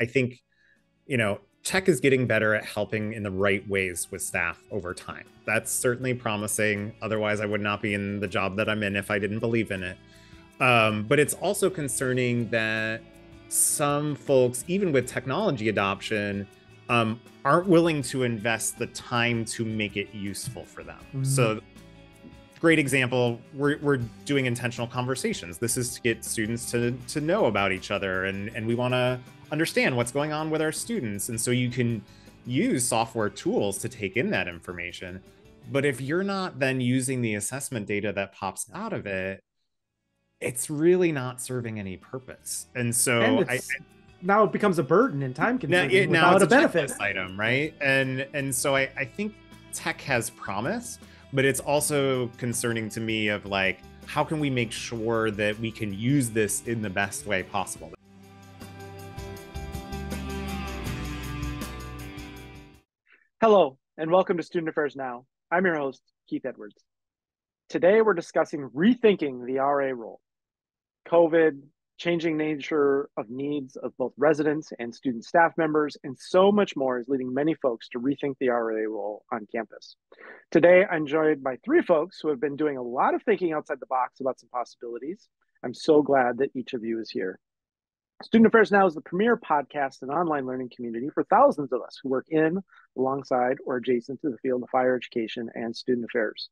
I think, you know, tech is getting better at helping in the right ways with staff over time. That's certainly promising. Otherwise, I would not be in the job that I'm in if I didn't believe in it. Um, but it's also concerning that some folks, even with technology adoption, um, aren't willing to invest the time to make it useful for them. Mm-hmm. So, great example, we're, we're doing intentional conversations. This is to get students to, to know about each other, and, and we want to understand what's going on with our students. And so, you can use software tools to take in that information. But if you're not then using the assessment data that pops out of it, it's really not serving any purpose. And so and I, now it becomes a burden and time consuming now, now it's a, a benefit item, right? And and so I, I think tech has promise, but it's also concerning to me of like how can we make sure that we can use this in the best way possible? Hello, and welcome to Student Affairs Now. I'm your host, Keith Edwards. Today, we're discussing rethinking the RA role. COVID, changing nature of needs of both residents and student staff members, and so much more is leading many folks to rethink the RA role on campus. Today, I'm joined by three folks who have been doing a lot of thinking outside the box about some possibilities. I'm so glad that each of you is here. Student Affairs Now is the premier podcast and online learning community for thousands of us who work in, alongside, or adjacent to the field of higher education and student affairs.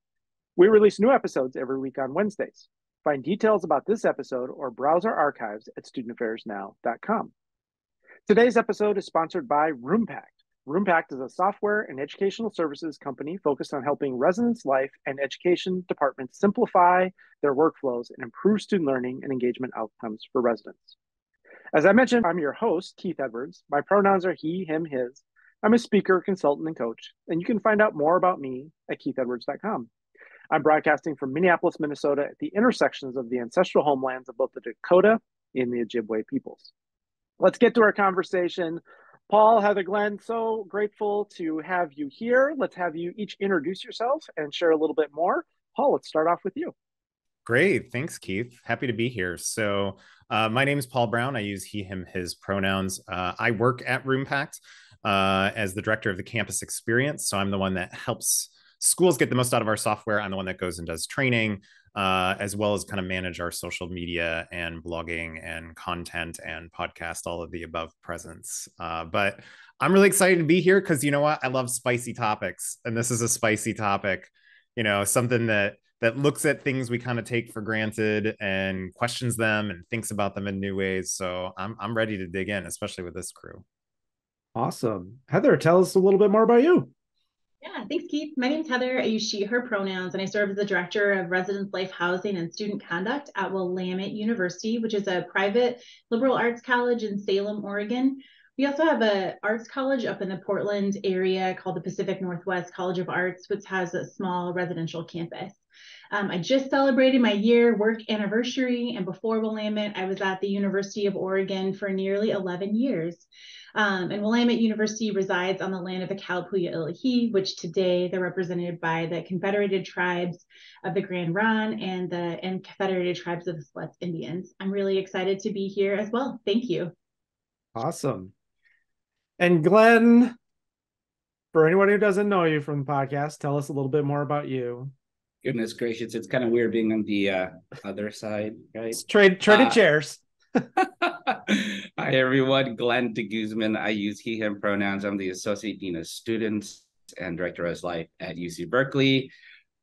We release new episodes every week on Wednesdays. Find details about this episode or browse our archives at studentaffairsnow.com. Today's episode is sponsored by RoomPact. RoomPact is a software and educational services company focused on helping residents' life and education departments simplify their workflows and improve student learning and engagement outcomes for residents. As I mentioned, I'm your host, Keith Edwards. My pronouns are he, him, his. I'm a speaker, consultant, and coach, and you can find out more about me at keithedwards.com. I'm broadcasting from Minneapolis, Minnesota, at the intersections of the ancestral homelands of both the Dakota and the Ojibwe peoples. Let's get to our conversation. Paul, Heather, Glenn, so grateful to have you here. Let's have you each introduce yourself and share a little bit more. Paul, let's start off with you. Great. Thanks, Keith. Happy to be here. So, uh, my name is Paul Brown. I use he, him, his pronouns. Uh, I work at RoomPact uh, as the director of the campus experience. So, I'm the one that helps schools get the most out of our software. I'm the one that goes and does training, uh, as well as kind of manage our social media and blogging and content and podcast, all of the above presence. Uh, but I'm really excited to be here because you know what? I love spicy topics, and this is a spicy topic. You know, something that that looks at things we kind of take for granted and questions them and thinks about them in new ways. So I'm I'm ready to dig in, especially with this crew. Awesome, Heather. Tell us a little bit more about you. Yeah, thanks, Keith. My name is Heather. I use she, her pronouns, and I serve as the Director of Residence Life Housing and Student Conduct at Willamette University, which is a private liberal arts college in Salem, Oregon. We also have a arts college up in the Portland area called the Pacific Northwest College of Arts, which has a small residential campus. Um, I just celebrated my year work anniversary, and before Willamette, I was at the University of Oregon for nearly 11 years. Um, and Willamette University resides on the land of the Kalapuya Illahee, which today they're represented by the Confederated Tribes of the Grand Ronde and the and Confederated Tribes of the Siletz Indians. I'm really excited to be here as well. Thank you. Awesome. And Glenn, for anyone who doesn't know you from the podcast, tell us a little bit more about you. Goodness gracious, it's kind of weird being on the uh, other side, right? trade traded uh, chairs. Hi, everyone. Glenn DeGuzman. I use he, him pronouns. I'm the Associate Dean of Students and Director of Life at UC Berkeley.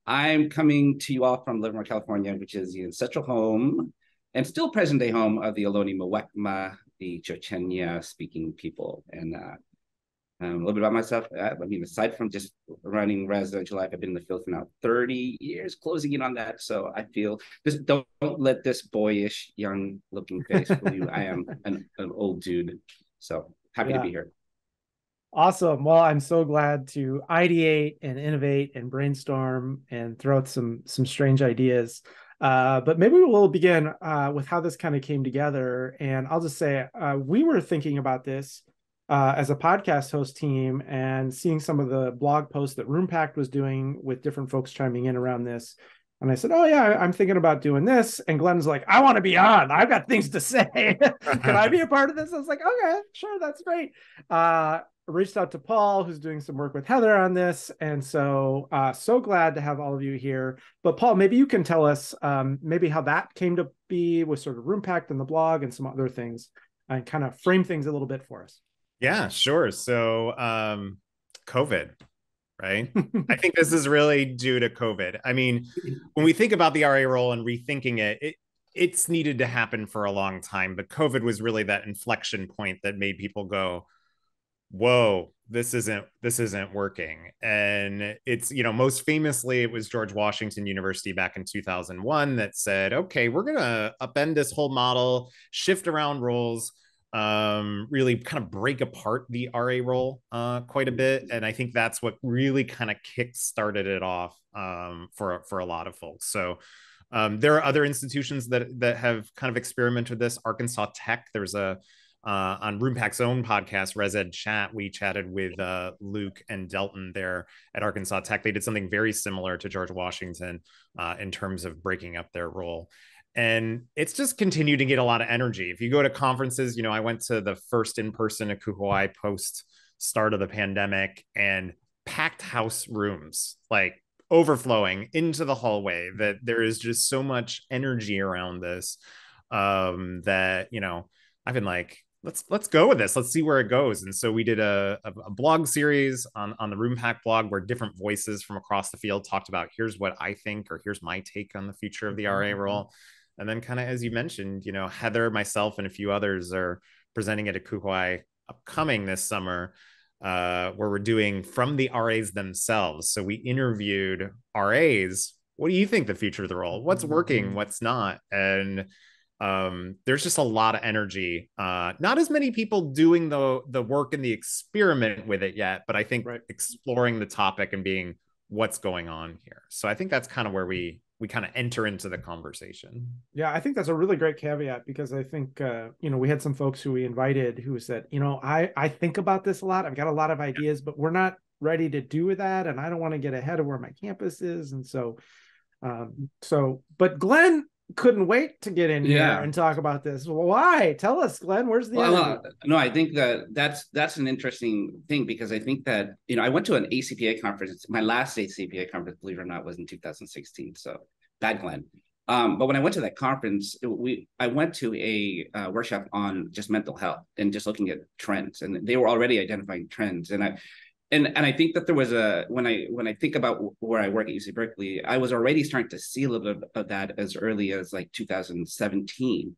I'm coming to you all from Livermore, California, which is the ancestral home and still present day home of the Ohlone Muwekma, the Chochenyo speaking people. And uh, um, a little bit about myself. Uh, I mean, aside from just running residential life, I've been in the field for now 30 years, closing in on that. So I feel just don't, don't let this boyish, young looking face fool you. I am an, an, old dude. So happy yeah. to be here. Awesome. Well, I'm so glad to ideate and innovate and brainstorm and throw out some some strange ideas. Uh, but maybe we'll begin uh, with how this kind of came together. And I'll just say uh, we were thinking about this uh, as a podcast host team and seeing some of the blog posts that RoomPact was doing with different folks chiming in around this. And I said, Oh, yeah, I'm thinking about doing this. And Glenn's like, I want to be on. I've got things to say. Can I be a part of this? I was like, Okay, sure, that's great. Uh, reached out to Paul, who's doing some work with Heather on this. And so, uh, so glad to have all of you here. But, Paul, maybe you can tell us um, maybe how that came to be with sort of RoomPact and the blog and some other things and kind of frame things a little bit for us. Yeah, sure. So, um, COVID, right? I think this is really due to COVID. I mean, when we think about the RA role and rethinking it, it it's needed to happen for a long time, but COVID was really that inflection point that made people go, "Whoa, this isn't this isn't working." And it's, you know, most famously it was George Washington University back in 2001 that said, "Okay, we're going to upend this whole model, shift around roles." Um, really kind of break apart the RA role uh, quite a bit, and I think that's what really kind of kick started it off um, for for a lot of folks. So. Um, there are other institutions that that have kind of experimented this. Arkansas Tech, there's a uh, on RoomPact's own podcast, Res Ed Chat, we chatted with uh, Luke and Delton there at Arkansas Tech. They did something very similar to George Washington uh, in terms of breaking up their role and it's just continued to get a lot of energy. If you go to conferences, you know, I went to the first in person at ACUHO-I post start of the pandemic and packed house rooms, like overflowing into the hallway. That there is just so much energy around this um, that you know I've been like, let's let's go with this. Let's see where it goes. And so we did a, a, blog series on on the RoomPact blog where different voices from across the field talked about here's what I think or here's my take on the future of the RA mm-hmm. role and then kind of as you mentioned, you know, Heather, myself, and a few others are presenting at ACUHO-I upcoming this summer, uh, where we're doing from the RAs themselves. So we interviewed RAs. What do you think the future of the role? What's working? Mm-hmm. What's not? And um, there's just a lot of energy. Uh, not as many people doing the the work and the experiment with it yet, but I think right. exploring the topic and being what's going on here. So I think that's kind of where we we kind of enter into the conversation. Yeah, I think that's a really great caveat because I think uh, you know we had some folks who we invited who said, you know, I I think about this a lot. I've got a lot of ideas, but we're not ready to do that, and I don't want to get ahead of where my campus is, and so, um, so but Glenn couldn't wait to get in yeah. here and talk about this. Why? Tell us, Glenn. Where's the well, uh, no? I think that that's that's an interesting thing because I think that you know I went to an ACPA conference. My last ACPA conference, believe it or not, was in 2016. So bad, Glenn. Um, but when I went to that conference, we I went to a uh, workshop on just mental health and just looking at trends, and they were already identifying trends. And I and and I think that there was a when I when I think about where I work at UC Berkeley, I was already starting to see a little bit of that as early as like 2017,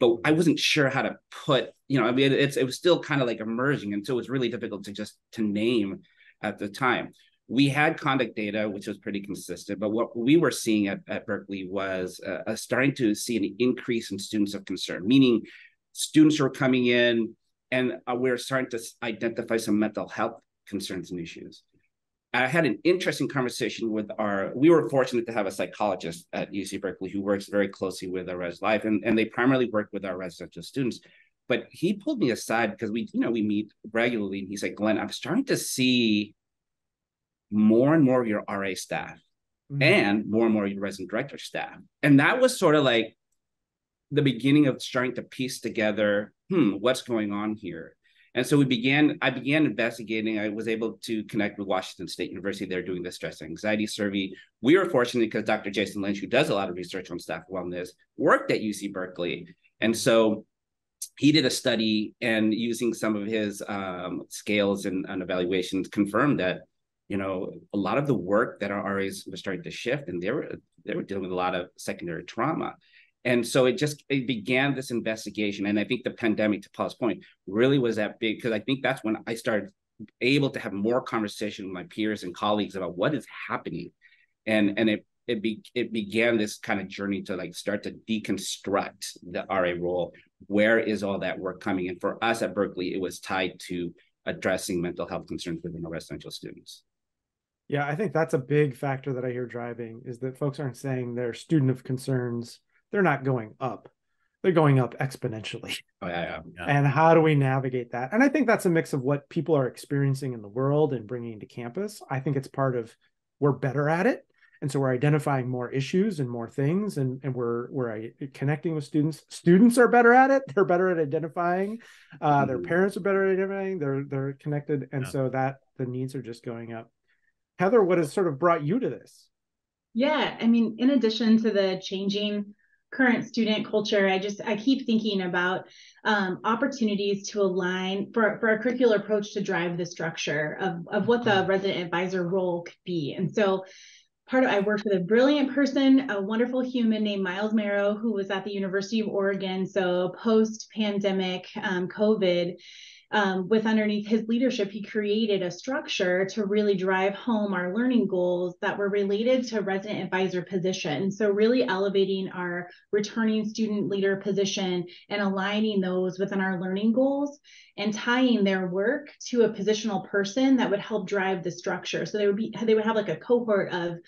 but I wasn't sure how to put you know I mean it's it was still kind of like emerging, and so it was really difficult to just to name at the time. We had conduct data, which was pretty consistent, but what we were seeing at, at Berkeley was uh, starting to see an increase in students of concern, meaning students were coming in and uh, we're starting to identify some mental health concerns and issues. I had an interesting conversation with our, we were fortunate to have a psychologist at UC Berkeley who works very closely with our Res Life, and, and they primarily work with our residential students. But he pulled me aside because we, you know, we meet regularly, and he's like, Glenn, I'm starting to see more and more of your RA staff mm-hmm. and more and more of your resident director staff. And that was sort of like the beginning of starting to piece together, hmm, what's going on here? And so we began, I began investigating. I was able to connect with Washington State University. They're doing the stress anxiety survey. We were fortunate because Dr. Jason Lynch, who does a lot of research on staff wellness, worked at UC Berkeley. And so he did a study and using some of his um, scales and, and evaluations confirmed that you know a lot of the work that our RAs were starting to shift and they were they were dealing with a lot of secondary trauma and so it just it began this investigation and i think the pandemic to paul's point really was that big because i think that's when i started able to have more conversation with my peers and colleagues about what is happening and and it it, be, it began this kind of journey to like start to deconstruct the RA role. Where is all that work coming? And for us at Berkeley, it was tied to addressing mental health concerns within our residential students. Yeah, I think that's a big factor that I hear driving is that folks aren't saying they're student of concerns they're not going up. They're going up exponentially. Oh, yeah, yeah, yeah. and how do we navigate that? And i think that's a mix of what people are experiencing in the world and bringing to campus. I think it's part of we're better at it. And so we're identifying more issues and more things and and we're we're connecting with students. Students are better at it. They're better at identifying. Uh, their mm-hmm. parents are better at identifying. They're they're connected. And yeah. so that the needs are just going up. Heather what has sort of brought you to this? Yeah i mean in addition to the changing current student culture i just i keep thinking about um, opportunities to align for, for a curricular approach to drive the structure of, of what the mm-hmm. resident advisor role could be and so part of I worked with a brilliant person, a wonderful human named miles Marrow, who was at the University of Oregon. So post pandemic um, COVID, um, with underneath his leadership, he created a structure to really drive home our learning goals that were related to resident advisor position. So, really elevating our returning student leader position and aligning those within our learning goals and tying their work to a positional person that would help drive the structure. So, they would be, they would have like a cohort of,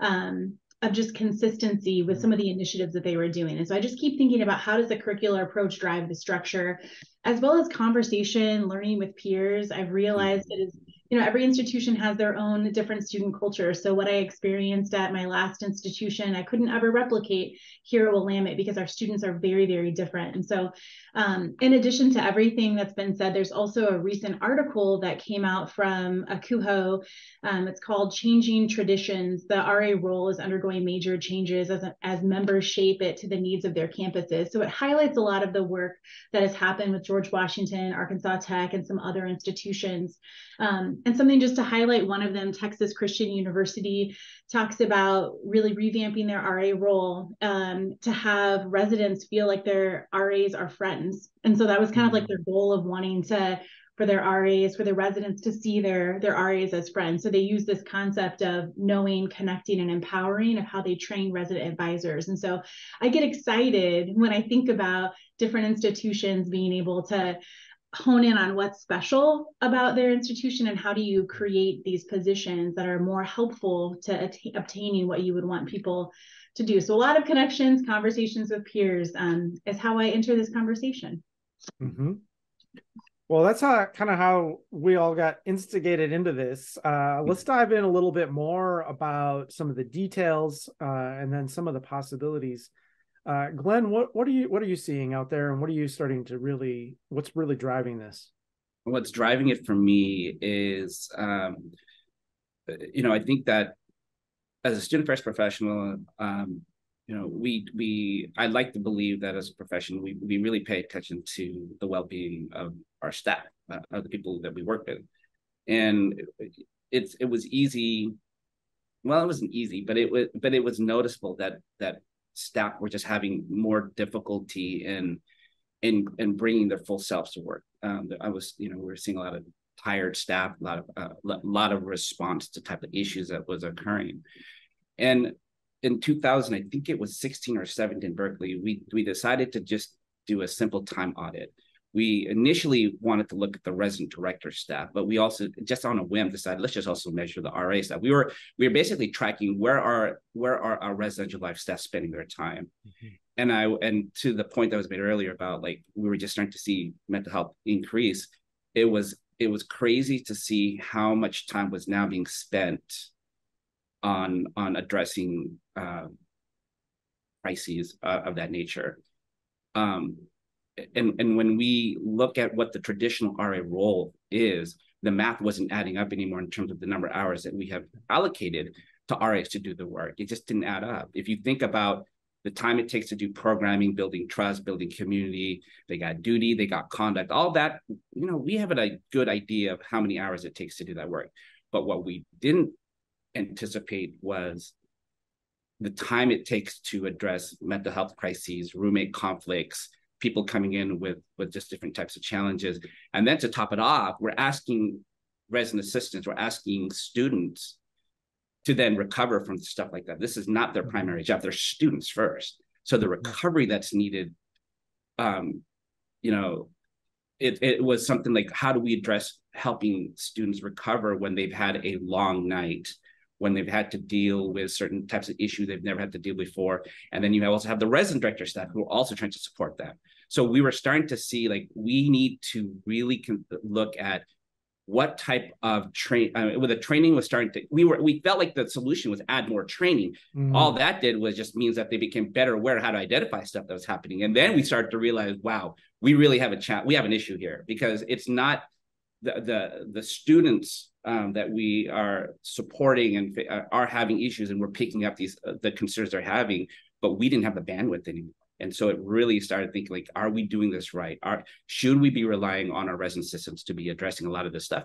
um, of just consistency with some of the initiatives that they were doing. And so I just keep thinking about how does the curricular approach drive the structure as well as conversation, learning with peers. I've realized it is you know every institution has their own different student culture so what i experienced at my last institution i couldn't ever replicate here at willamette because our students are very very different and so um, in addition to everything that's been said there's also a recent article that came out from ACUHO um, it's called changing traditions. The ra role is undergoing major changes as, as members shape it to the needs of their campuses. So it highlights a lot of the work that has happened with george washington arkansas tech and some other institutions. Um, and something just to highlight one of them, Texas Christian University talks about really revamping their RA role um, to have residents feel like their RAs are friends. And so that was kind of like mm-hmm. their goal of wanting to for their RAs, for their residents to see their their RAs as friends. So they use this concept of knowing, connecting, and empowering of how they train resident advisors. And so I get excited when I think about different institutions being able to hone in on what's special about their institution and how do you create these positions that are more helpful to att- obtaining what you would want people to do so a lot of connections conversations with peers um, is how i enter this conversation mm-hmm. well that's how kind of how we all got instigated into this uh, let's dive in a little bit more about some of the details uh, and then some of the possibilities uh, Glenn, what what are you what are you seeing out there, and what are you starting to really what's really driving this? What's driving it for me is, um, you know, I think that as a student first professional, um, you know, we we I like to believe that as a profession, we we really pay attention to the well being of our staff, uh, of the people that we work with, and it's it was easy. Well, it wasn't easy, but it was but it was noticeable that that staff were just having more difficulty in in in bringing their full selves to work. Um, I was, you know, we were seeing a lot of tired staff, a lot of uh, a lot of response to type of issues that was occurring, and in 2000, I think it was 16 or 17 in Berkeley, we we decided to just do a simple time audit we initially wanted to look at the resident director staff, but we also just on a whim decided let's just also measure the RA staff. We were we were basically tracking where are where are our residential life staff spending their time. Mm-hmm. And I and to the point that was made earlier about like we were just starting to see mental health increase, it was it was crazy to see how much time was now being spent on on addressing uh, crises uh, of that nature. Um, and and when we look at what the traditional RA role is, the math wasn't adding up anymore in terms of the number of hours that we have allocated to RAs to do the work. It just didn't add up. If you think about the time it takes to do programming, building trust, building community, they got duty, they got conduct, all that, you know, we have a good idea of how many hours it takes to do that work. But what we didn't anticipate was the time it takes to address mental health crises, roommate conflicts, people coming in with with just different types of challenges. And then to top it off, we're asking resident assistants, we're asking students to then recover from stuff like that. This is not their primary job. They're students first. So the recovery that's needed, um, you know, it, it was something like how do we address helping students recover when they've had a long night when they've had to deal with certain types of issues they've never had to deal before. And then you also have the resident director staff who are also trying to support them. So we were starting to see like we need to really look at what type of train uh, with the training was starting to we were we felt like the solution was add more training mm-hmm. all that did was just means that they became better aware of how to identify stuff that was happening and then we started to realize wow we really have a chat we have an issue here because it's not the the the students um, that we are supporting and uh, are having issues and we're picking up these uh, the concerns they're having but we didn't have the bandwidth anymore and so it really started thinking like, are we doing this right? Are should we be relying on our resident assistants to be addressing a lot of this stuff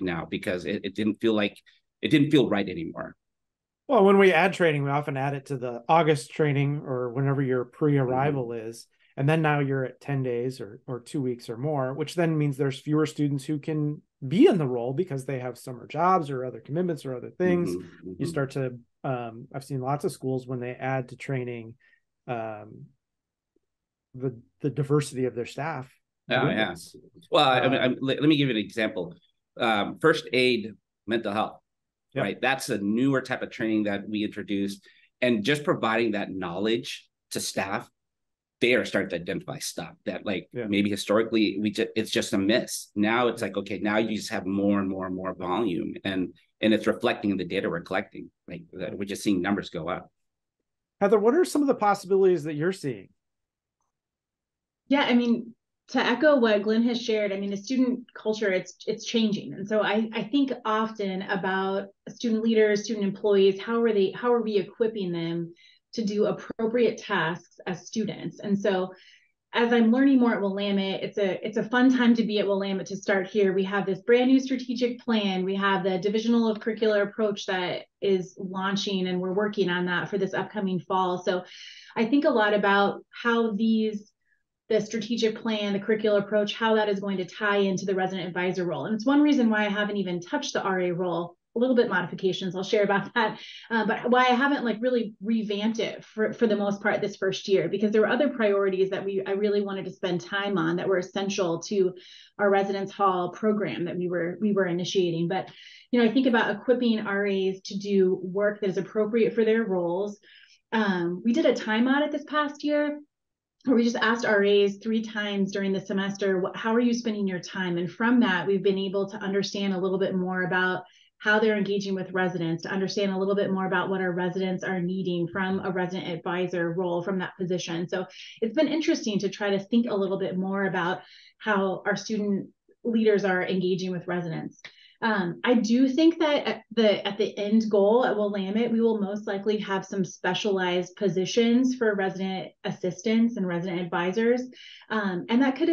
now? Because it, it didn't feel like it didn't feel right anymore. Well, when we add training, we often add it to the August training or whenever your pre-arrival mm-hmm. is. And then now you're at 10 days or, or two weeks or more, which then means there's fewer students who can be in the role because they have summer jobs or other commitments or other things. Mm-hmm, mm-hmm. You start to, um, I've seen lots of schools when they add to training, um, the the diversity of their staff. Oh yeah. Well, I mean, uh, I let, me give you an example. Um, first aid mental health, yep. right? That's a newer type of training that we introduced, and just providing that knowledge to staff, they are starting to identify stuff that like yeah. maybe historically we just it's just a miss. Now it's like okay, now you just have more and more and more volume, and and it's reflecting in the data we're collecting. Like we're just seeing numbers go up. Heather, what are some of the possibilities that you're seeing? Yeah, I mean, to echo what Glenn has shared, I mean, the student culture it's it's changing, and so I I think often about student leaders, student employees. How are they? How are we equipping them to do appropriate tasks as students? And so, as I'm learning more at Willamette, it's a it's a fun time to be at Willamette to start here. We have this brand new strategic plan. We have the divisional of curricular approach that is launching, and we're working on that for this upcoming fall. So, I think a lot about how these the strategic plan, the curricular approach, how that is going to tie into the resident advisor role. And it's one reason why I haven't even touched the RA role. A little bit modifications I'll share about that, uh, but why I haven't like really revamped it for for the most part this first year because there were other priorities that we I really wanted to spend time on that were essential to our residence hall program that we were we were initiating. But you know I think about equipping RAs to do work that is appropriate for their roles. Um, we did a time audit this past year we just asked RAs three times during the semester, what, how are you spending your time? And from that, we've been able to understand a little bit more about how they're engaging with residents, to understand a little bit more about what our residents are needing from a resident advisor role from that position. So it's been interesting to try to think a little bit more about how our student leaders are engaging with residents. Um, I do think that at the at the end goal at Willamette, we will most likely have some specialized positions for resident assistants and resident advisors, um, and that could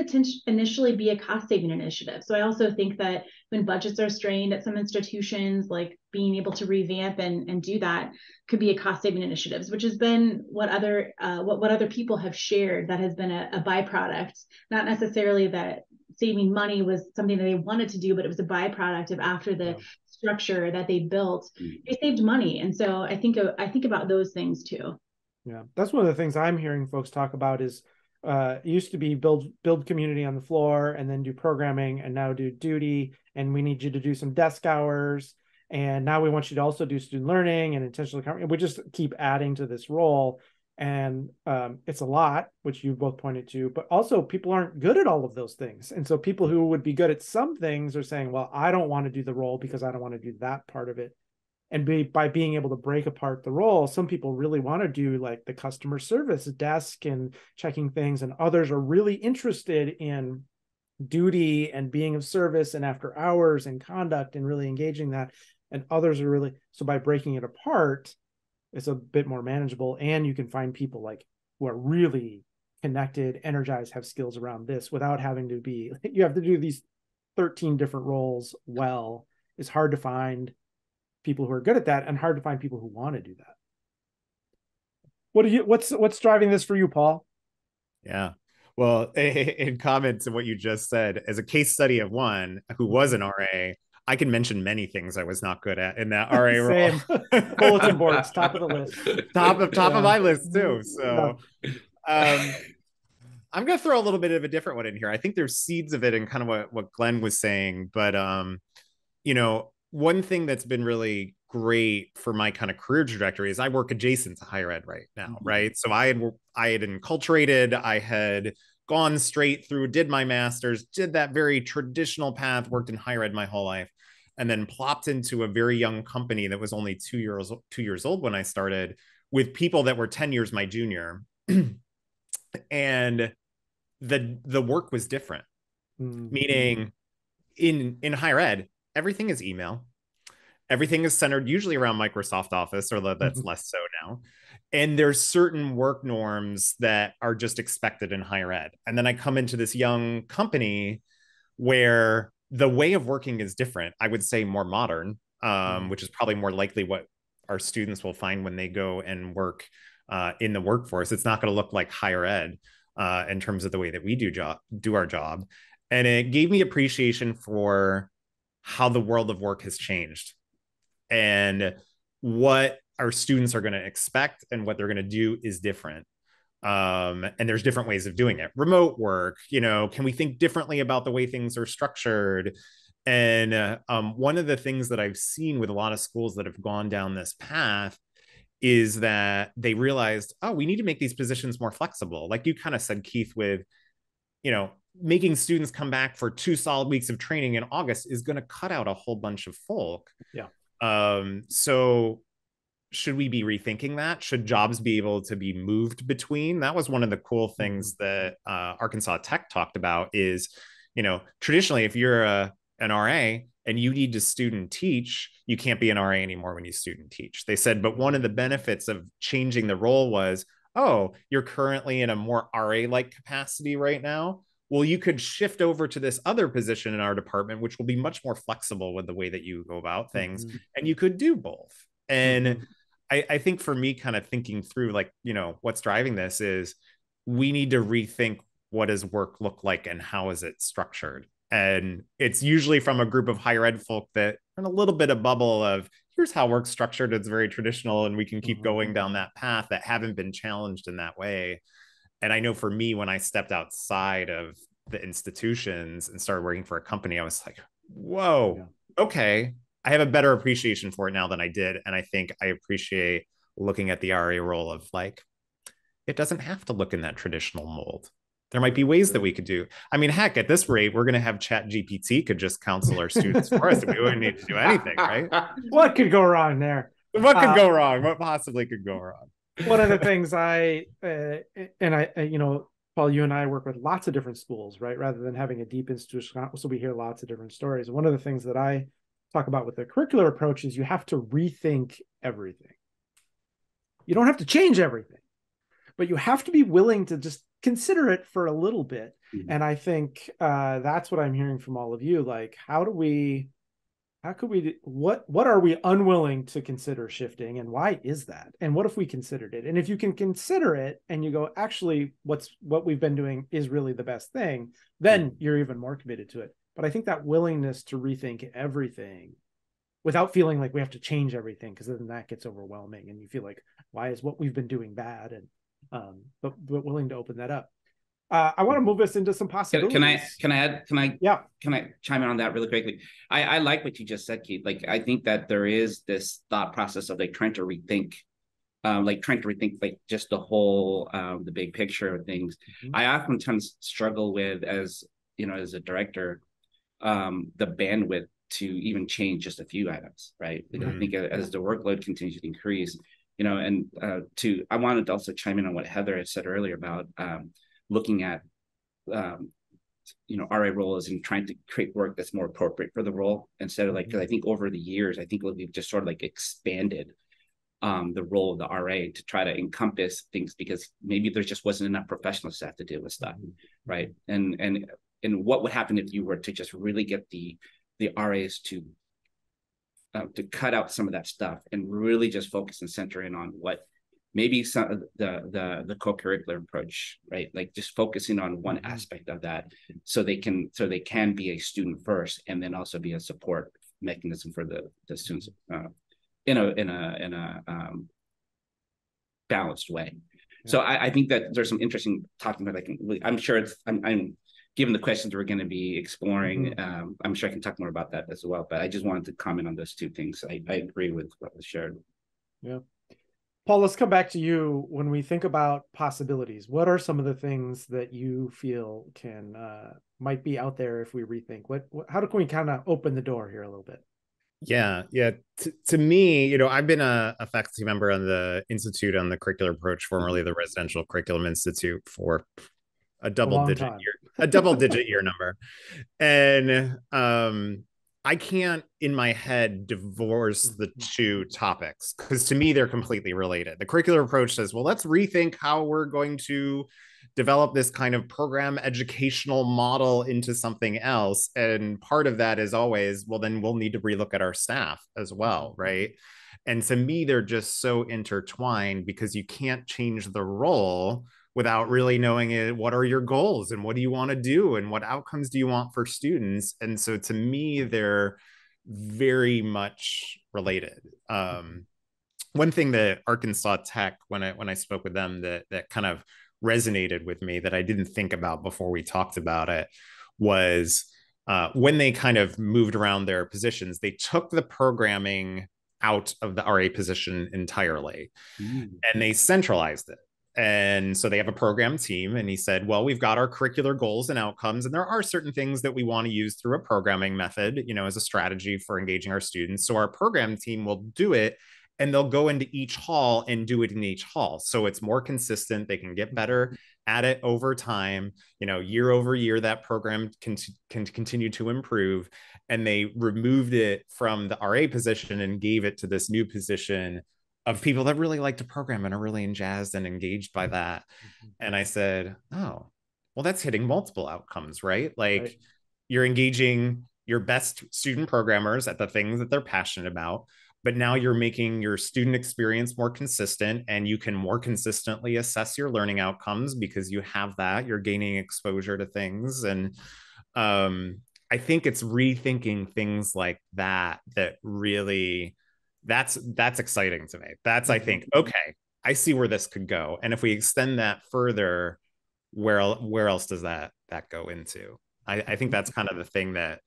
initially be a cost saving initiative. So I also think that when budgets are strained at some institutions, like being able to revamp and, and do that could be a cost saving initiatives, which has been what other uh, what what other people have shared that has been a, a byproduct, not necessarily that saving money was something that they wanted to do, but it was a byproduct of after the yeah. structure that they built, mm-hmm. they saved money. And so I think I think about those things too. Yeah, that's one of the things I'm hearing folks talk about is uh, it used to be build build community on the floor and then do programming and now do duty and we need you to do some desk hours and now we want you to also do student learning and intentional we just keep adding to this role and um, it's a lot which you both pointed to but also people aren't good at all of those things. And so people who would be good at some things are saying well i don't want to do the role because i don't want to do that part of it. And be, by being able to break apart the role some people really want to do like the customer service desk and checking things and others are really interested in duty and being of service and after hours and conduct and really engaging that and others are really so by breaking it apart it's a bit more manageable and you can find people like who are really connected energized have skills around this without having to be you have to do these 13 different roles well. It's hard to find people who are good at that and hard to find people who want to do that. What do you what's what's driving this for you paul? Yeah. Well in comments to what you just said as a case study of one who was an ra I can mention many things I was not good at in that RA role. Bulletin boards, top of the list. Top of top yeah. of my list too. So um I'm gonna throw a little bit of a different one in here. I think there's seeds of it in kind of what, what Glenn was saying, but um, you know, one thing that's been really great for my kind of career trajectory is I work adjacent to higher ed right now, mm-hmm. right? So I had I had enculturated, I had gone straight through, did my master's, did that very traditional path, worked in higher ed my whole life, and then plopped into a very young company that was only two years two years old when I started with people that were 10 years my junior. and the the work was different. Mm-hmm. Meaning in in higher ed, everything is email. Everything is centered usually around Microsoft Office, or that's mm-hmm. less so now and there's certain work norms that are just expected in higher ed. And then i come into this young company where the way of working is different i would say more modern um, mm-hmm. which is probably more likely what our students will find when they go and work uh, in the workforce. It's not going to look like higher ed uh, in terms of the way that we do job do our job. And it gave me appreciation for how the world of work has changed. And what our students are going to expect and what they're going to do is different. Um, and there's different ways of doing it. Remote work you know can we think differently about the way things are structured? And uh, um, one of the things that i've seen with a lot of schools that have gone down this path is that they realized oh we need to make these positions more flexible. Like you kind of said keith with you know making students come back for two solid weeks of training in august is going to cut out a whole bunch of folk. Yeah. Um so should we be rethinking that? Should jobs be able to be moved between? That was one of the cool things mm-hmm. that uh, Arkansas Tech talked about. Is you know traditionally, if you're a an RA and you need to student teach, you can't be an RA anymore when you student teach. They said, but one of the benefits of changing the role was, oh, you're currently in a more RA like capacity right now. Well, you could shift over to this other position in our department, which will be much more flexible with the way that you go about things, mm-hmm. and you could do both. And mm-hmm I, I think for me, kind of thinking through like, you know, what's driving this is we need to rethink what does work look like and how is it structured. And it's usually from a group of higher ed folk that are in a little bit of bubble of here's how work's structured. It's very traditional, and we can keep mm-hmm. going down that path that haven't been challenged in that way. And I know for me, when I stepped outside of the institutions and started working for a company, I was like, whoa, yeah. okay, I have a better appreciation for it now than I did. And I think I appreciate looking at the RA role of like, it doesn't have to look in that traditional mold. There might be ways that we could do. I mean, heck, at this rate, we're going to have Chat GPT could just counsel our students for us. We wouldn't need to do anything, right? What could go wrong there? What could uh, go wrong? What possibly could go wrong? One of the things I uh, and I, you know, Paul, you and I work with lots of different schools, right? Rather than having a deep institutional, so we hear lots of different stories. One of the things that I talk about with the curricular approach is you have to rethink everything. You don't have to change everything, but you have to be willing to just consider it for a little bit. Mm-hmm. And I think uh, that's what I'm hearing from all of you. Like, how do we, how could we, what, what are we unwilling to consider shifting, and why is that? And what if we considered it? And if you can consider it, and you go, actually, what's what we've been doing is really the best thing, then mm-hmm. you're even more committed to it. But I think that willingness to rethink everything without feeling like we have to change everything, because then that gets overwhelming and you feel like, why is what we've been doing bad? And um, but but willing to open that up. Uh, I want to move us into some possibilities. Can, I can I add can I yeah can I chime in on that really quickly? I, I like what you just said, Keith. Like I think that there is this thought process of like trying to rethink, um, like trying to rethink like just the whole um, the big picture of things. Mm-hmm. I oftentimes struggle with as you know as a director um, the bandwidth to even change just a few items, right? Like mm-hmm. I think as the workload continues to increase, you know, and uh, to I wanted to also chime in on what Heather had said earlier about um, looking at, um, you know, RA roles and trying to create work that's more appropriate for the role instead of like because I think over the years I think we've just sort of like expanded um, the role of the RA to try to encompass things because maybe there just wasn't enough professional staff to deal with stuff, mm-hmm. right? And and and what would happen if you were to just really get the the RAs to uh, to cut out some of that stuff and really just focus and center in on what maybe some of the the the co-curricular approach right? Like just focusing on one mm-hmm. aspect of that so they can so they can be a student first and then also be a support mechanism for the the students uh, in a in a in a um, balanced way. So I, I, think that there's some interesting talking about like I'm sure it's I'm, I'm given the questions we're going to be exploring, mm-hmm. um, I'm sure I can talk more about that as well. But I just wanted to comment on those two things. I, I agree with what was shared. Yeah. Paul, let's come back to you. When we think about possibilities, what are some of the things that you feel can uh, might be out there if we rethink? What, what how can we kind of open the door here a little bit? Yeah, yeah. T- to me, you know, I've been a, a, faculty member on the Institute on the Curricular Approach, formerly the Residential Curriculum Institute, for a double a digit time. year, a double digit year number, and um, I can't in my head divorce the two topics because to me they're completely related. The curricular approach says, well, let's rethink how we're going to develop this kind of program educational model into something else. And part of that is always, well, then we'll need to relook at our staff as well, right? And to me, they're just so intertwined because you can't change the role without really knowing it what are your goals and what do you want to do and what outcomes do you want for students? And so to me they're very much related. Um, one thing that arkansas tech when i when i spoke with them that that kind of resonated with me that i didn't think about before we talked about it was uh, when they kind of moved around their positions they took the programming out of the ra position entirely mm. and they centralized it and so they have a program team. And he said, Well, we've got our curricular goals and outcomes, and there are certain things that we want to use through a programming method, you know, as a strategy for engaging our students. So our program team will do it and they'll go into each hall and do it in each hall. So it's more consistent. They can get mm-hmm. better at it over time. You know, year over year, that program can, can continue to improve. And they removed it from the RA position and gave it to this new position of people that really like to program and are really jazzed and engaged by that. Mm-hmm. And I said, oh, well, that's hitting multiple outcomes, right? Like right. you're engaging your best student programmers at the things that they're passionate about. But now you're making your student experience more consistent and you can more consistently assess your learning outcomes because you have that. You're gaining exposure to things. And um, I think it's rethinking things like that that really that's that's exciting to me. That's i think mm-hmm. okay i see where this could go. And if we extend that further where where else does that that go into? I, I think that's kind of the thing that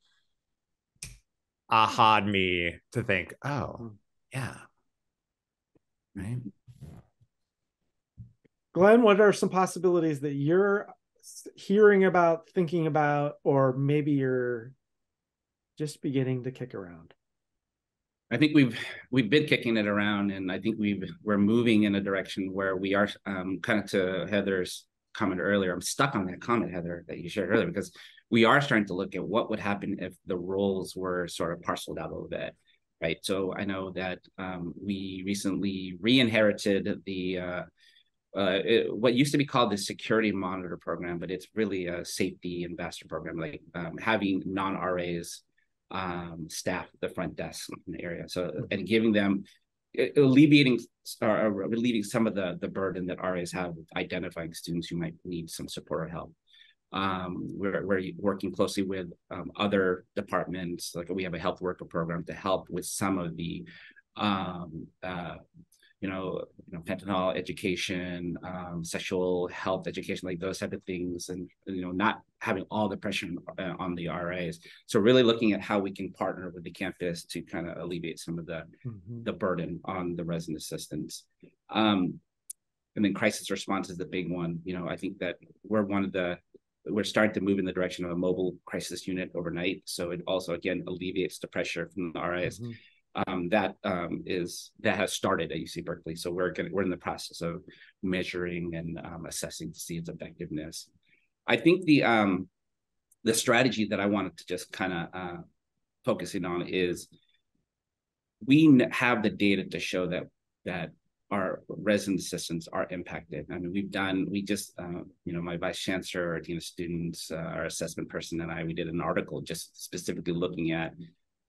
aha'd me to think oh mm. yeah. Right? Glenn what are some possibilities that you're hearing about thinking about or maybe you're just beginning to kick around I think we've we've been kicking it around, and I think we've we're moving in a direction where we are um, kind of to Heather's comment earlier. I'm stuck on that comment, Heather, that you shared earlier, because we are starting to look at what would happen if the roles were sort of parceled out a little bit, right? So I know that um, we recently re-inherited the uh, uh, it, what used to be called the security monitor program, but it's really a safety ambassador program, like um, having non-RAs um, staff the front desk in the area. So and giving them alleviating or relieving some of the the burden that RAs have with identifying students who might need some support or help. Um, we're, we're working closely with um, other departments, like we have a health worker program to help with some of the um, uh, you know, you know, fentanyl education, um, sexual health education, like those type of things, and you know, not having all the pressure on, on the RAs. So really looking at how we can partner with the campus to kind of alleviate some of the mm-hmm. the burden on the resident assistants. Um, and then crisis response is the big one. You know, I think that we're one of the we're starting to move in the direction of a mobile crisis unit overnight. So it also again alleviates the pressure from the RAs. Mm-hmm um, that um, is that has started at UC Berkeley. So we're gonna, we're in the process of measuring and um, assessing to see its effectiveness. I think the um, the strategy that I wanted to just kind of uh, focusing on is we have the data to show that that our resident assistants are impacted. I mean, we've done, we just, uh, you know, my vice chancellor, our dean of students, uh, our assessment person, and I, we did an article just specifically looking at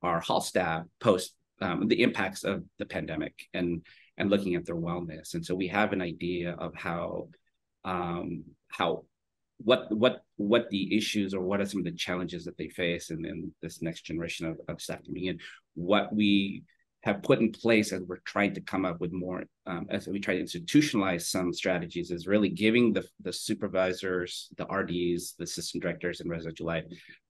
our hall staff post um, the impacts of the pandemic and and looking at their wellness. And so we have an idea of how um, how what what what the issues or what are some of the challenges that they face in, in this next generation of, of staff coming in. What we have put in place as we're trying to come up with more um, as we try to institutionalize some strategies is really giving the, the supervisors the rds the assistant directors and residential life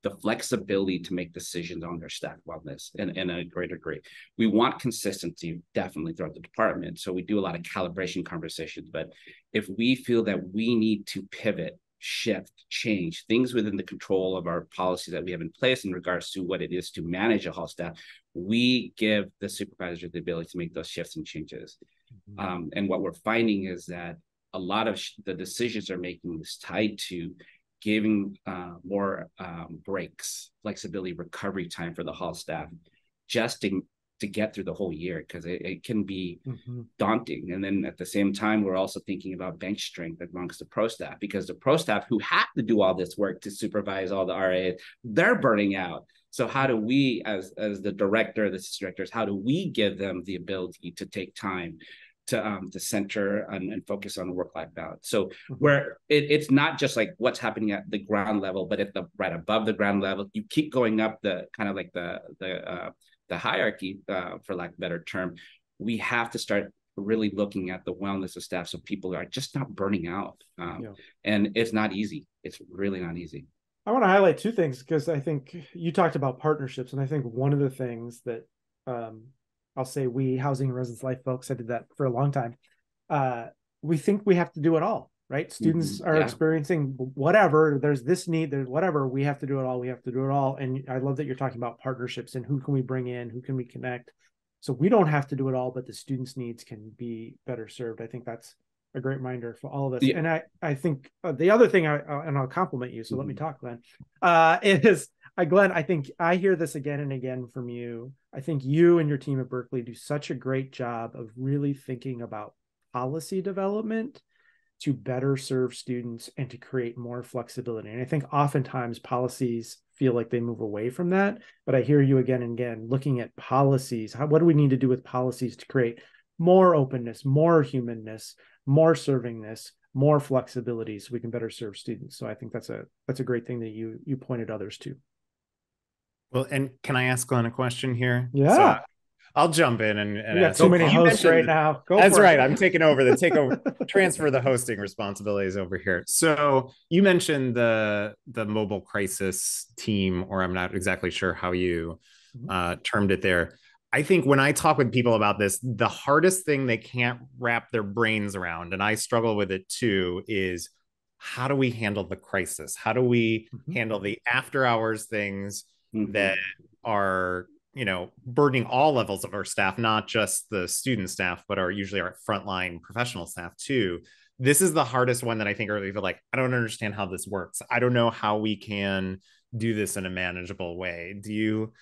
the flexibility to make decisions on their staff wellness in, in a greater degree we want consistency definitely throughout the department so we do a lot of calibration conversations but if we feel that we need to pivot shift, change things within the control of our policy that we have in place in regards to what it is to manage a hall staff. We give the supervisor the ability to make those shifts and changes. Mm-hmm. Um, and what we're finding is that a lot of sh- the decisions they're making is tied to giving uh, more um, breaks, flexibility, recovery time for the hall staff, just to to get through the whole year because it, it can be mm-hmm. daunting. And then at the same time, we're also thinking about bench strength amongst the pro staff because the pro staff who have to do all this work to supervise all the RAs, they're burning out. So how do we, as as the director, the directors, how do we give them the ability to take time to um to center and, and focus on work life balance. So mm-hmm. where it, it's not just like what's happening at the ground level, but at the right above the ground level, you keep going up the kind of like the the uh, the hierarchy, uh, for lack of a better term, we have to start really looking at the wellness of staff so people are just not burning out. Um, yeah. And it's not easy. It's really not easy. I want to highlight two things because I think you talked about partnerships, and I think one of the things that um, I'll say we housing and residence life folks, I did that for a long time. Uh, we think we have to do it all, right? Students mm-hmm. are yeah. experiencing whatever. There's this need. There's whatever. We have to do it all. We have to do it all. And I love that you're talking about partnerships and who can we bring in, who can we connect. So we don't have to do it all, but the students' needs can be better served. I think that's a great reminder for all of us. Yeah. And I, I think uh, the other thing, I, uh, and I'll compliment you. So mm-hmm. let me mm-hmm. talk, Glenn. Uh, is I, Glenn, I think I hear this again and again from you. I think you and your team at Berkeley do such a great job of really thinking about policy development to better serve students and to create more flexibility. And I think oftentimes policies feel like they move away from that. But I hear you again and again looking at policies. How, what do we need to do with policies to create more openness, more humanness, more servingness, more flexibility so we can better serve students. So I think that's a that's a great thing that you you pointed others to. Well, and can I ask Glenn a question here? Yeah. So I'll jump in and, and you got so many hosts right now. Go that's right. It. I'm taking over the take over transfer the hosting responsibilities over here. So you mentioned the the mobile crisis team, or I'm not exactly sure how you mm-hmm. uh, termed it there. I think when I talk with people about this, the hardest thing they can't wrap their brains around, and I struggle with it too, is how do we handle the crisis? How do we mm-hmm. handle the after hours things mm-hmm. that are you know, burdening all levels of our staff, not just the student staff, but our usually our frontline professional staff too. This is the hardest one that I think are people like, I don't understand how this works. I don't know how we can do this in a manageable way. Do you?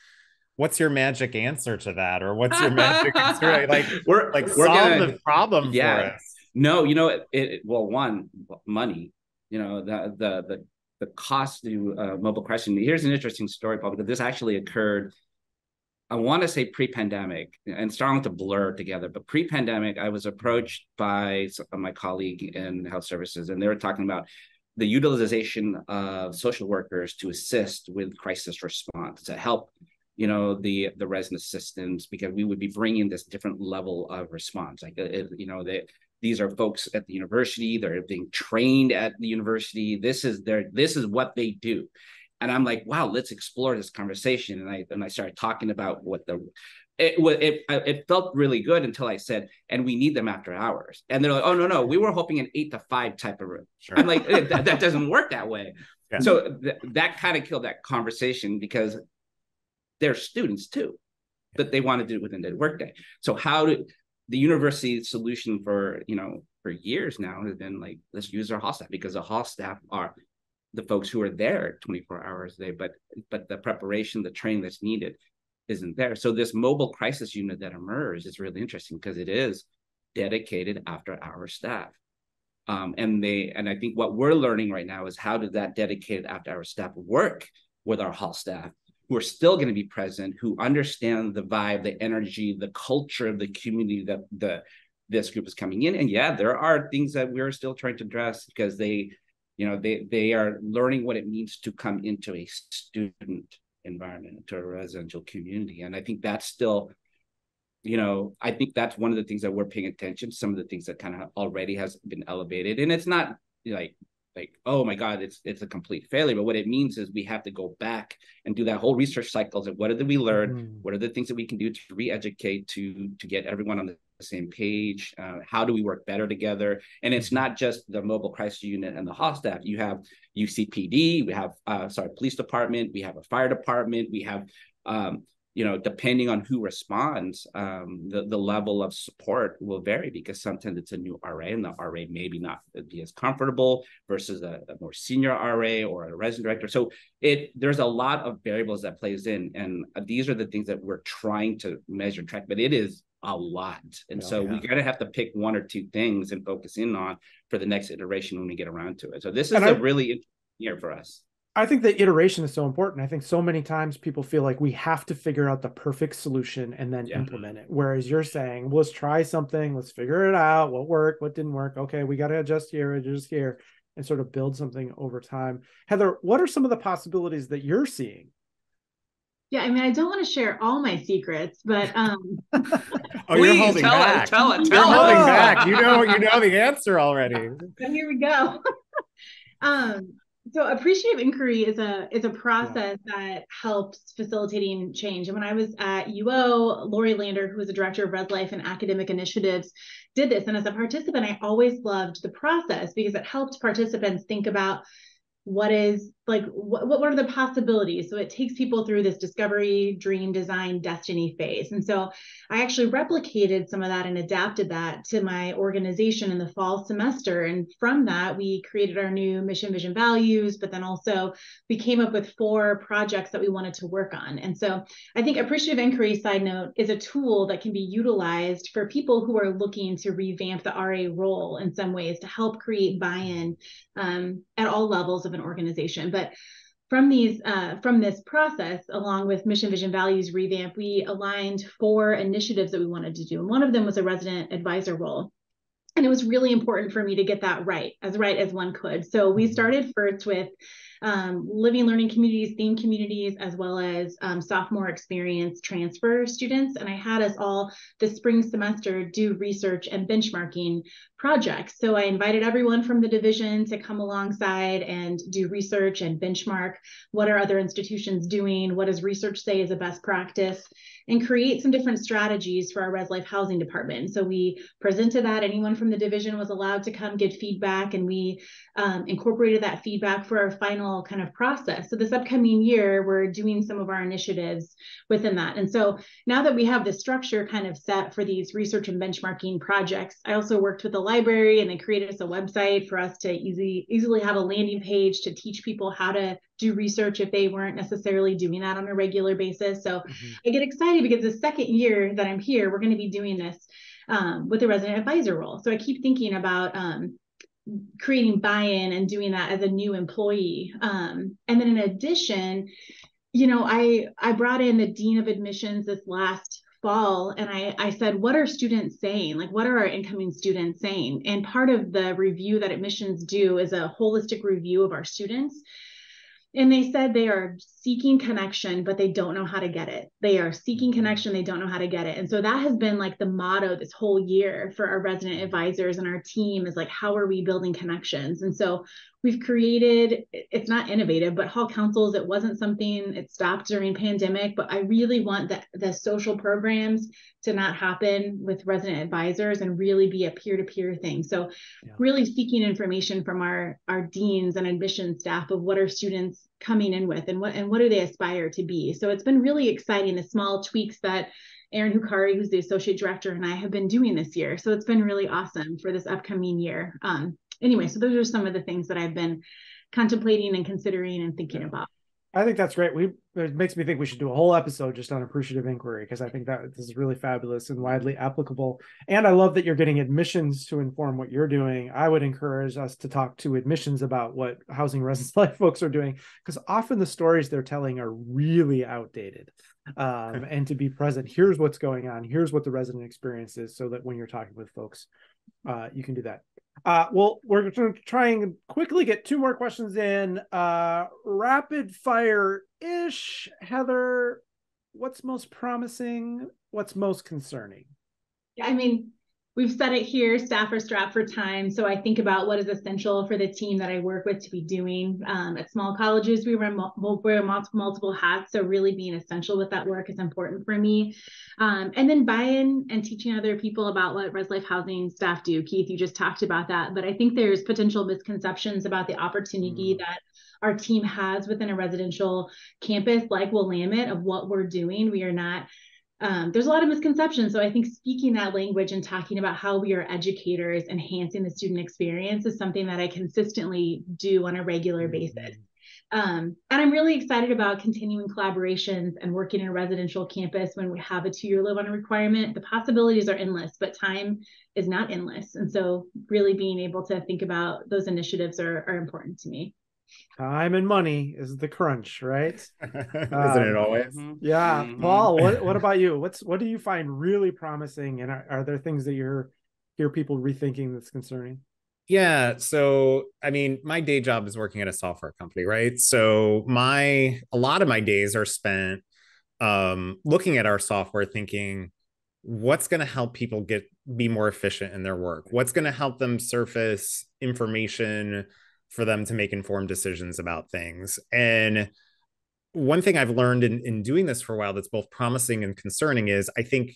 What's your magic answer to that, or what's your magic answer? Like, we're like we're solve gonna, the problem yeah. for us. No, you know, it, it, well, one, money. You know, the the the the cost to uh, mobile question. Here's an interesting story, Paul, because this actually occurred I want to say pre-pandemic and starting to blur together, but pre-pandemic, I was approached by my colleague in health services, and they were talking about the utilization of social workers to assist with crisis response to help you know the the resident systems because we would be bringing this different level of response like uh, it, you know they these are folks at the university they're being trained at the university this is their this is what they do and I'm like, wow, let's explore this conversation. And I and I started talking about what the it was it it felt really good until I said, and we need them after hours. And they're like, oh no no, we were hoping an eight to five type of room. Sure. I'm like, that, that, doesn't work that way. Yeah. So th- that kind of killed that conversation because they're students too, but they want to do it within the workday. So how do the university solution for you know for years now has been like let's use our hall staff because the hall staff are the folks who are there 24 hours a day, but but the preparation, the training that's needed isn't there. So this mobile crisis unit that emerged is really interesting because it is dedicated after our staff. Um, and they and I think what we're learning right now is how does that dedicated after our staff work with our hall staff who are still going to be present, who understand the vibe, the energy, the culture of the community that the this group is coming in. And yeah, there are things that we're still trying to address because they you know they they are learning what it means to come into a student environment into a residential community and i think that's still you know, I think that's one of the things that we're paying attention. Some of the things that kind of already has been elevated, and it's not like like oh my god it's it's a complete failure. But what it means is we have to go back and do that whole research cycles and what did we learn? Mm. what are the things that we can do to re-educate to to get everyone on the same page? Uh, how do we work better together? And it's not just the mobile crisis unit and the hall staff you have ucpd we have uh, sorry police department we have a fire department we have um, you know, depending on who responds, um, the, the level of support will vary because sometimes it's a new RA and the RA maybe not be as comfortable versus a, a, more senior RA or a resident director. So it there's a lot of variables that plays in, and these are the things that we're trying to measure and track. But it is a lot, and oh, so yeah. we're gonna have to pick one or two things and focus in on for the next iteration when we get around to it. So this is and a I, really year for us. I think the iteration is so important. I think so many times people feel like we have to figure out the perfect solution and then yeah. implement it. Whereas you're saying, well, let's try something, let's figure it out, what worked, what didn't work. Okay, we got to adjust here, adjust here, and sort of build something over time. Heather, what are some of the possibilities that you're seeing? Yeah, I mean, I don't want to share all my secrets, but um oh, Please, you're holding tell back. It, tell it, tell you're it. holding back. You know, you know the answer already. So here we go. um so appreciative inquiry is a is a process yeah. that helps facilitating change. And when I was at UO, Lori Lander, who was the director of Res Life and academic initiatives, did this. And as a participant, I always loved the process because it helped participants think about what is like what, what are the possibilities? So it takes people through this discovery dream design destiny phase. And so i actually replicated some of that and adapted that to my organization in the fall semester. And from that we created our new mission vision values but then also we came up with four projects that we wanted to work on. And so i think appreciative inquiry side note is a tool that can be utilized for people who are looking to revamp the ra role in some ways to help create buy-in um, at all levels of an organization. But from these uh, from this process along with mission vision values revamp we aligned four initiatives that we wanted to do. And one of them was a resident advisor role. And it was really important for me to get that right as right as one could. So we mm-hmm. started first with um, living learning communities, theme communities, as well as um, sophomore experience transfer students. And I had us all this spring semester do research and benchmarking projects. So I invited everyone from the division to come alongside and do research and benchmark. What are other institutions doing? What does research say is a best practice? and create some different strategies for our res life housing department so we presented that anyone from the division was allowed to come give feedback and we um, incorporated that feedback for our final kind of process so this upcoming year we're doing some of our initiatives within that and so now that we have the structure kind of set for these research and benchmarking projects i also worked with the library and they created us a website for us to easy easily have a landing page to teach people how to do research if they weren't necessarily doing that on a regular basis. So mm-hmm. I get excited because the second year that I'm here, we're going to be doing this um, with the resident advisor role. So I keep thinking about um, creating buy-in and doing that as a new employee. Um, and then in addition, you know, I I brought in the dean of admissions this last fall and I, I said what are students saying? Like what are our incoming students saying? And part of the review that admissions do is a holistic review of our students. And they said they are seeking connection but they don't know how to get it they are seeking mm-hmm. connection they don't know how to get it and so that has been like the motto this whole year for our resident advisors and our team is like how are we building connections and so we've created it's not innovative but hall councils it wasn't something it stopped during pandemic but i really want the, the social programs to not happen with resident advisors and really be a peer-to-peer thing so yeah. really seeking information from our our deans and admission staff of what are students coming in with and what and what do they aspire to be so it's been really exciting the small tweaks that Aaron Hukari, who's the associate director, and I have been doing this year. So it's been really awesome for this upcoming year. Um, anyway, so those are some of the things that I've been contemplating and considering and thinking yeah. about. I think that's great. We it makes me think we should do a whole episode just on appreciative inquiry because I think that this is really fabulous and widely applicable. And I love that you're getting admissions to inform what you're doing. I would encourage us to talk to admissions about what housing residence life folks are doing because often the stories they're telling are really outdated. Um, and to be present, here's what's going on. Here's what the resident experience is, so that when you're talking with folks, uh, you can do that. Uh, well, we're going to try and quickly get two more questions in. Uh, rapid fire ish. Heather, what's most promising what's most concerning? I mean, we've said it here staff are strapped for time. So i think about what is essential for the team that i work with to be doing. Um, at small colleges we wear, wear multiple hats. So really being essential with that work is important for me. Um, and then buy-in and teaching other people about what res life housing staff do. Keith you just talked about that. But i think there's potential misconceptions about the opportunity mm. that our team has within a residential campus like willamette of what we're doing. We are not um, there's a lot of misconceptions. So I think speaking that language and talking about how we are educators, enhancing the student experience is something that I consistently do on a regular basis. Mm-hmm. Um, and I'm really excited about continuing collaborations and working in a residential campus when we have a two-year live on a requirement. The possibilities are endless, but time is not endless. And so really being able to think about those initiatives are, are important to me time and money is the crunch right? Isn't um, it always? Mm-hmm. yeah. Mm-hmm. paul what, what about you? What's what do you find really promising and are, are there things that you're hear people rethinking that's concerning? Yeah so i mean my day job is working at a software company right? So my a lot of my days are spent um looking at our software thinking what's going to help people get be more efficient in their work? What's going to help them surface information for them to make informed decisions about things. And one thing I've learned in, in doing this for a while that's both promising and concerning is I think,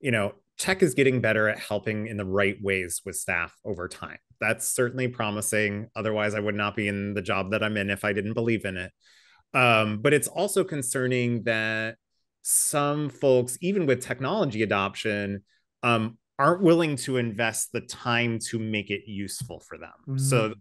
you know, tech is getting better at helping in the right ways with staff over time. That's certainly promising. Otherwise, I would not be in the job that I'm in if I didn't believe in it. Um, but it's also concerning that some folks, even with technology adoption, um, aren't willing to invest the time to make it useful for them. Mm-hmm. So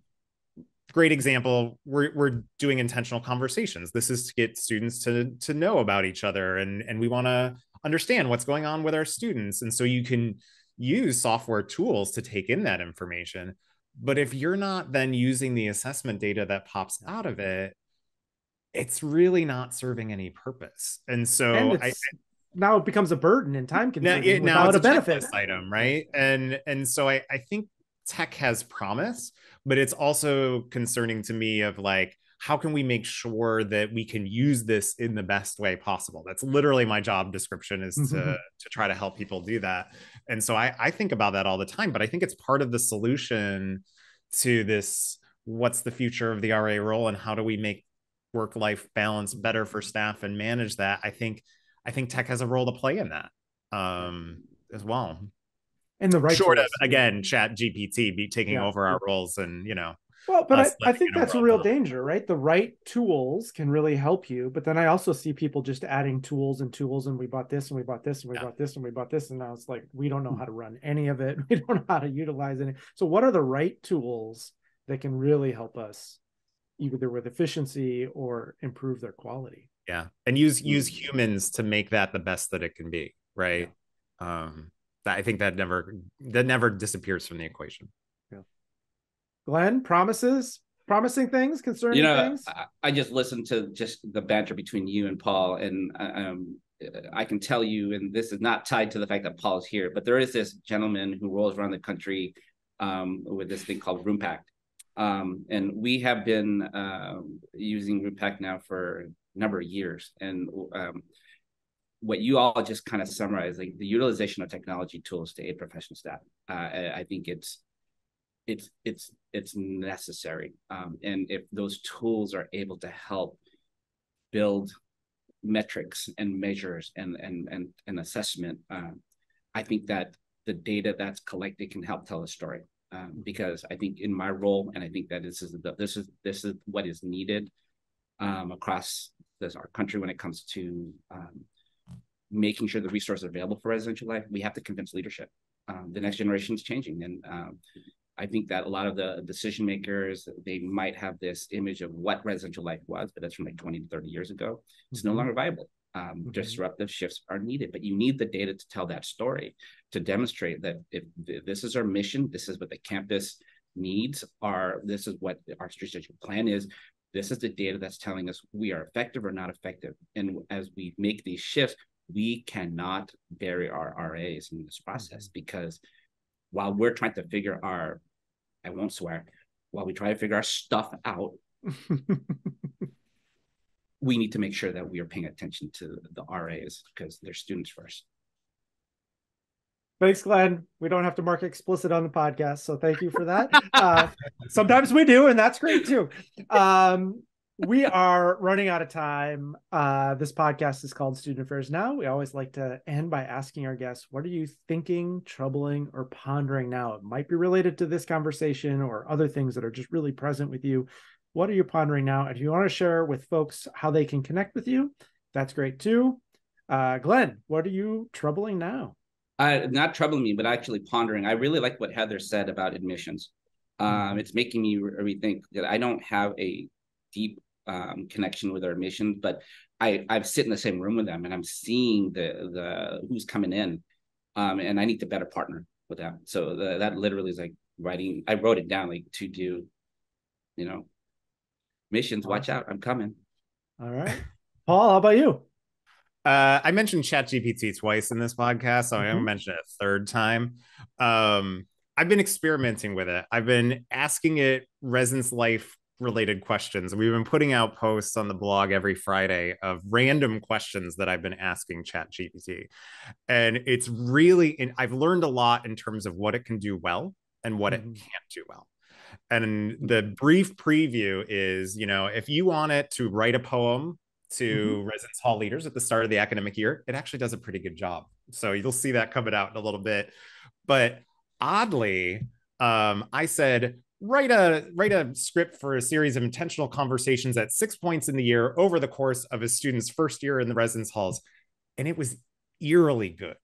great example we're, we're doing intentional conversations. This is to get students to to know about each other and and we want to understand what's going on with our students. And so you can use software tools to take in that information. But if you're not then using the assessment data that pops out of it it's really not serving any purpose. And so and I, now it becomes a burden and time consuming now, now it's a, a benefit. item right? And and so I, I think tech has promise but it's also concerning to me of like how can we make sure that we can use this in the best way possible? That's literally my job description is mm-hmm. to to try to help people do that. And so I, I think about that all the time but i think it's part of the solution to this what's the future of the ra role and how do we make work life balance better for staff and manage that? I think i think tech has a role to play in that um as well and the right short of again chat gpt be taking yeah. over our roles and you know well but I, I, think that's a real danger right? The right tools can really help you but then i also see people just adding tools and tools and we bought this and we bought this and we yeah. bought this and we bought this and now it's like we don't know how to run any of it. We don't know how to utilize it so what are the right tools that can really help us either with efficiency or improve their quality? Yeah. And use use humans to make that the best that it can be right? Yeah. um I think that never that never disappears from the equation. Yeah. Glenn promises promising things concerning you know, things. I, I just listened to just the banter between you and Paul, and uh, um, I can tell you, and this is not tied to the fact that Paul is here, but there is this gentleman who rolls around the country um, with this thing called RoomPact. Um, and we have been uh, using RoomPact now for a number of years. And um, what you all just kind of summarized, like the utilization of technology tools to aid professional staff. Uh, I think it's it's it's it's necessary, um, and if those tools are able to help build metrics and measures and and and, and assessment, um, I think that the data that's collected can help tell a story. Um, because I think in my role, and I think that this is the, this is this is what is needed um, across this our country when it comes to um, making sure the resources are available for residential life, we have to convince leadership. Um, the next generation is changing, and um, I think that a lot of the decision makers they might have this image of what residential life was, but that's from like 20 to 30 years ago. It's mm-hmm. no longer viable. Um, mm-hmm. Disruptive shifts are needed, but you need the data to tell that story to demonstrate that if this is our mission, this is what the campus needs are. This is what our strategic plan is. This is the data that's telling us we are effective or not effective. And as we make these shifts, we cannot bury our RAs in this process mm-hmm. because while we're trying to figure our, I won't swear, while we try to figure our stuff out, we need to make sure that we are paying attention to the RAs because they're students first. Thanks, Glenn. We don't have to mark explicit on the podcast, so thank you for that. Uh, sometimes we do, and that's great too. Um, we are running out of time. Uh, this podcast is called Student Affairs Now. We always like to end by asking our guests, what are you thinking, troubling, or pondering now? It might be related to this conversation or other things that are just really present with you. What are you pondering now? And If you want to share with folks how they can connect with you, that's great too. Uh, Glenn, what are you troubling now? Uh, not troubling me, but actually pondering. I really like what Heather said about admissions. Um, mm-hmm. it's making me rethink that I don't have a deep um, connection with our mission, but I I've sit in the same room with them and I'm seeing the the who's coming in, um, and I need to better partner with them. So the, that literally is like writing. I wrote it down like to do, you know, missions. Awesome. Watch out, I'm coming. All right, Paul. How about you? Uh, I mentioned ChatGPT twice in this podcast, so mm-hmm. I'm gonna mention it a third time. Um, I've been experimenting with it. I've been asking it residence life related questions. We've been putting out posts on the blog every Friday of random questions that I've been asking ChatGPT. And it's really, I've learned a lot in terms of what it can do well and what mm-hmm. it can't do well. And the brief preview is, you know, if you want it to write a poem to mm-hmm. residence hall leaders at the start of the academic year, it actually does a pretty good job. So you'll see that coming out in a little bit. But oddly, um, I said, write a write a script for a series of intentional conversations at six points in the year over the course of a student's first year in the residence halls. And it was eerily good.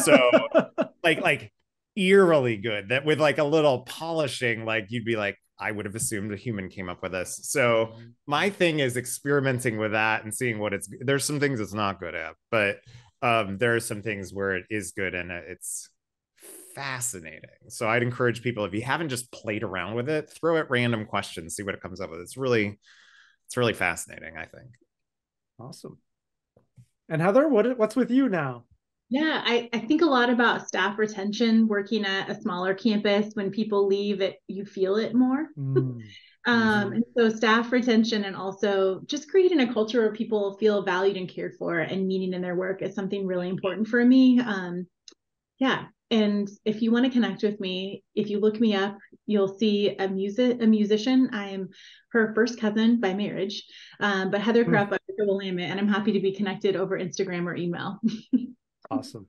So like like eerily good that with like a little polishing like you'd be like i would have assumed a human came up with this. So my thing is experimenting with that and seeing what it's there's some things it's not good at but um there are some things where it is good and it's fascinating. So I'd encourage people if you haven't just played around with it, throw it random questions, see what it comes up with. It's really, it's really fascinating. I think. Awesome. And Heather, what what's with you now? Yeah, I, I think a lot about staff retention working at a smaller campus. When people leave, it you feel it more. Mm. um, and so staff retention and also just creating a culture where people feel valued and cared for and meaning in their work is something really important for me. Um, yeah, and if you want to connect with me if you look me up you'll see a music a musician. I am her first cousin by marriage. Um, but heather Kropf, mm. Willamette, and i'm happy to be connected over instagram or email. Awesome.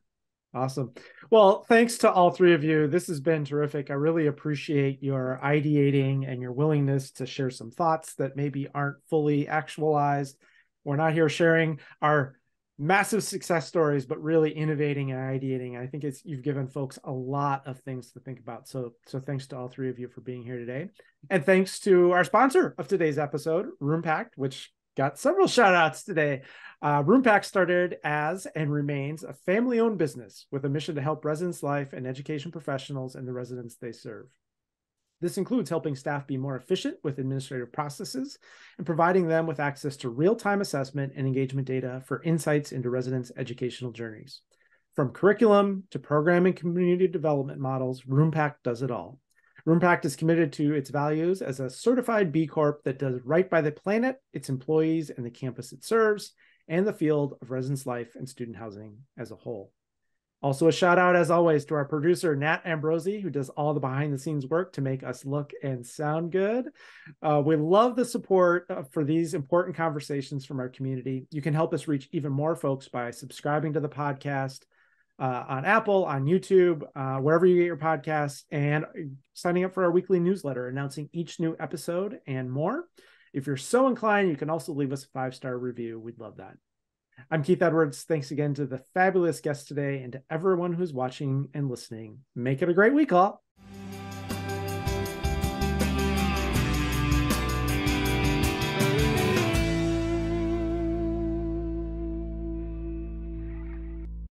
Awesome. Well thanks to all three of you. This has been terrific. I really appreciate your ideating and your willingness to share some thoughts that maybe aren't fully actualized we're not here sharing. Our massive success stories, but really innovating and ideating. I think it's you've given folks a lot of things to think about. So so thanks to all three of you for being here today. And thanks to our sponsor of today's episode, RoomPact, which got several shout outs today. Uh, started as and remains a family owned business with a mission to help residents' life and education professionals and the residents they serve. This includes helping staff be more efficient with administrative processes and providing them with access to real time assessment and engagement data for insights into residents' educational journeys. From curriculum to program and community development models, RoomPact does it all. RoomPact is committed to its values as a certified B Corp that does right by the planet, its employees, and the campus it serves, and the field of residence life and student housing as a whole. Also, a shout out, as always, to our producer, Nat Ambrosi, who does all the behind the scenes work to make us look and sound good. Uh, we love the support uh, for these important conversations from our community. You can help us reach even more folks by subscribing to the podcast uh, on Apple, on YouTube, uh, wherever you get your podcasts, and signing up for our weekly newsletter announcing each new episode and more. If you're so inclined, you can also leave us a five star review. We'd love that. I'm Keith Edwards. Thanks again to the fabulous guests today and to everyone who's watching and listening. Make it a great week, all.